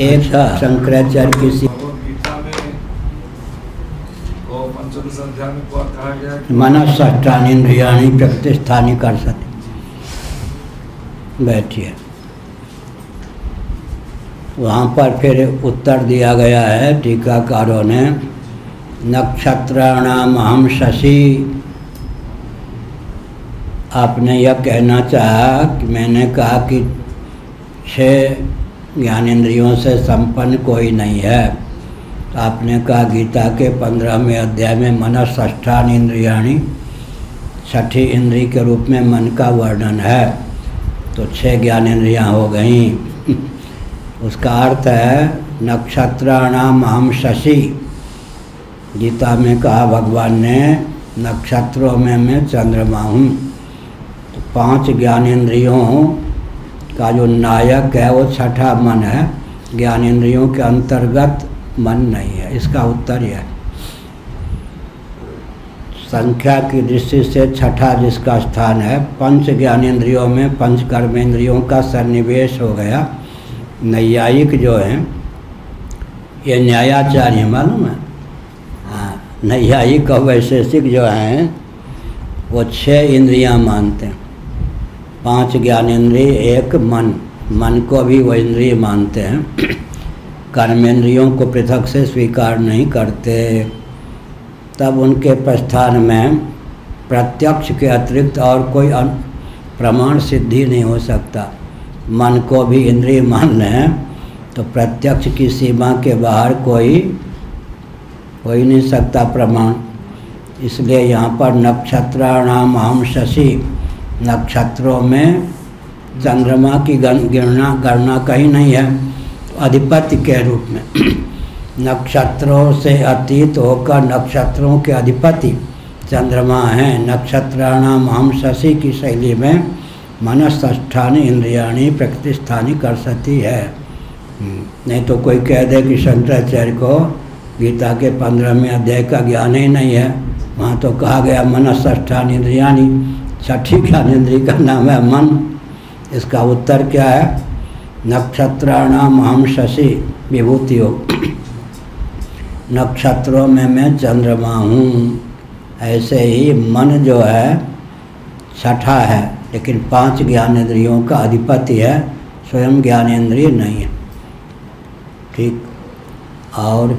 एक अच्छा। शंकराचार्य की सी- भगवत गीता में को पंचम संध्या में को कहा गया कि मनस षष्ठानिंद्रियाणी प्रतिष्ठानी कर सकते बैठिए। वहाँ पर फिर उत्तर दिया गया है टीकाकारों ने नक्षत्राणाम हम शशि। आपने यह कहना चाहा कि मैंने कहा कि छह ज्ञानेंद्रियों से संपन्न कोई नहीं है। तो आपने कहा गीता के पंद्रहवें अध्याय में मन ष्ठान इंद्रियाणी छठी इंद्री के रूप में मन का वर्णन है। तो छह ज्ञानेंद्रियाँ हो गई। उसका अर्थ है, नक्षत्राणाम हम शशि। गीता में कहा, भगवान ने नक्षत्रों में मैं चंद्रमा हूँ। तो पाँच ज्ञानेंद्रियों का जो नायक है, वो छठा मन है। ज्ञान इंद्रियों के अंतर्गत मन नहीं है। इसका उत्तर यह संख्या की दृष्टि से छठा जिसका स्थान है, पंच ज्ञानेंद्रियों में पंच कर्मेंद्रियों का सन्निवेश हो गया। नैयायिक जो हैं, ये न्यायाचार्य मालूम है? हाँ नैयायिक और वैशेषिक जो हैं, वो छह इंद्रियाँ मानते हैं। पाँच ज्ञानेंद्रिय एक मन। मन को भी वो इंद्रिय मानते हैं। कर्मेंद्रियों को पृथक से स्वीकार नहीं करते। तब उनके प्रस्थान में प्रत्यक्ष के अतिरिक्त और कोई प्रमाण सिद्धि नहीं हो सकता। मन को भी इंद्रिय मान लें तो प्रत्यक्ष की सीमा के बाहर कोई हो ही नहीं सकता प्रमाण। इसलिए यहाँ पर नक्षत्राणाम हम शशि नक्षत्रों में चंद्रमा की गण- गणना गणना कहीं नहीं है अधिपति के रूप में। नक्षत्रों से अतीत होकर नक्षत्रों के अधिपति चंद्रमा हैं। नक्षत्राणाम हम शशि की शैली में मनस्थानी इंद्रियाणी प्रकृतिस्थानी कर सकती है। हम्म, नहीं तो कोई कह दे कि शंकराचार्य को गीता के पंद्रहवें अध्याय का ज्ञान ही नहीं है। वहाँ तो कहा गया मनस्थान इंद्रियाणी। छठी ज्ञानेन्द्रिय का नाम है मन। इसका उत्तर क्या है? नक्षत्राणाम हम शशि विभूति हो नक्षत्रों में मैं चंद्रमा हूँ। ऐसे ही मन जो है, छठा है, लेकिन पाँच ज्ञानेंद्रियों का अधिपति है, स्वयं ज्ञानेंद्रिय नहीं है। ठीक? और